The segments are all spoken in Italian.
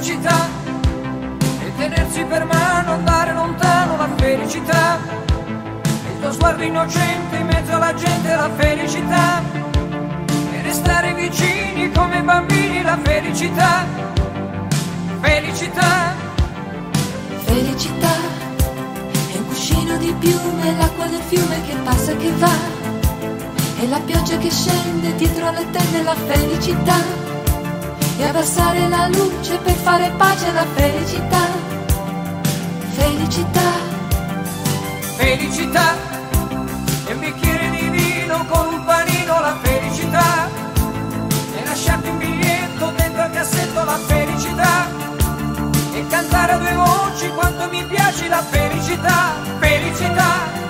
felicità. E tenersi per mano, andare lontano la felicità. E il tuo sguardo innocente in mezzo alla gente la felicità. E restare vicini come bambini la felicità. Felicità. Felicità. È un cuscino di piume l'acqua del fiume che passa e che va. E la pioggia che scende dietro alle tende la felicità. Abbassare la luce per fare pace alla felicità. Felicità. Felicità. E un bicchiere di vino con un panino, la felicità. E lasciarti un biglietto dentro al cassetto, la felicità. E cantare a due voci quanto mi piace la felicità, felicità.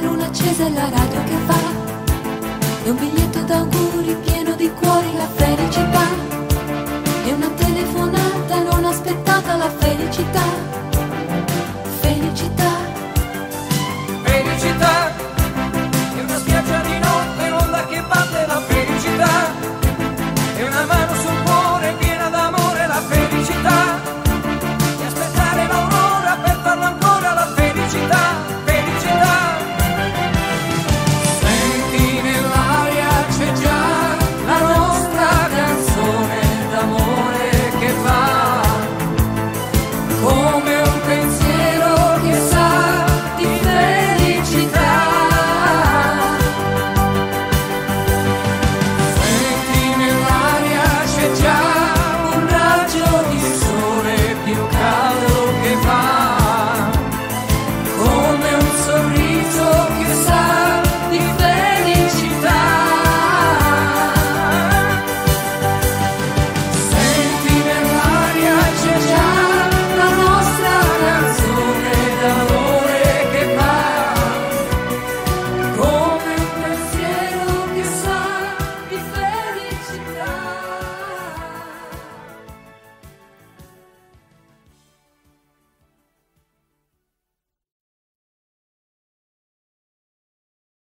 La luna accesa e la radio che va. E un biglietto